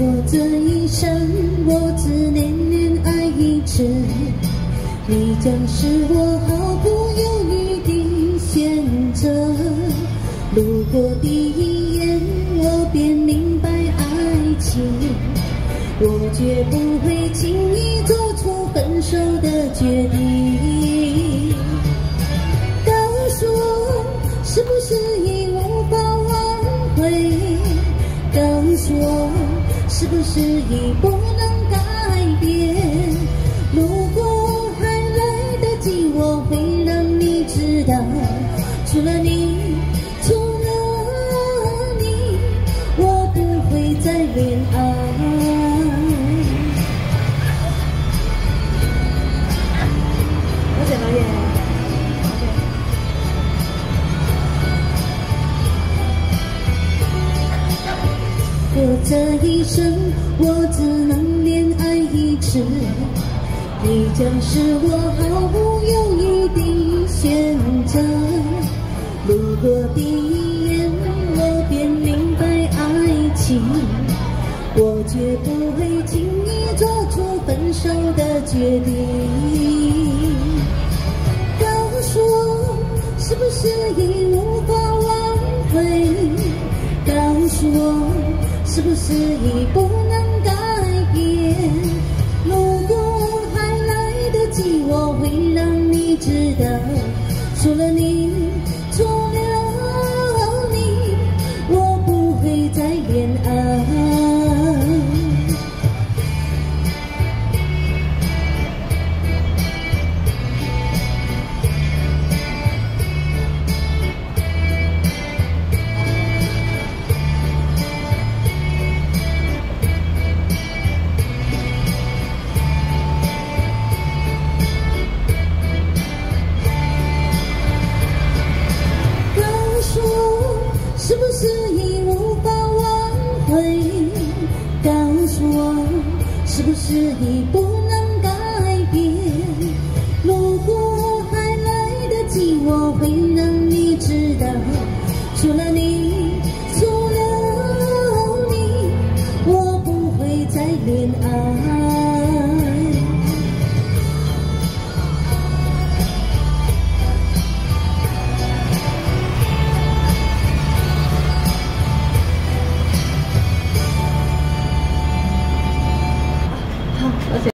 我这一生，我只恋恋爱一次，你将是我毫不犹豫的选择。路过第一眼，我便明白爱情，我绝不会轻易做出分手的决定。我，是不是已不能改变？如果还来得及，我会让你知道，除了你，除了你，我不会再恋爱。过这一生，我只能恋爱一次，你将是我毫不犹豫的选择。路过第一眼，我便明白爱情，我绝不会轻易做出分手的决定。告诉我，是不是已无法挽回？告诉我，是不是已不能改变？如果还来得及，我会让你知道，除了你，我是不是你不能改变？如果还来得及，我会让你知道，除了你，除了你，我不会再恋爱。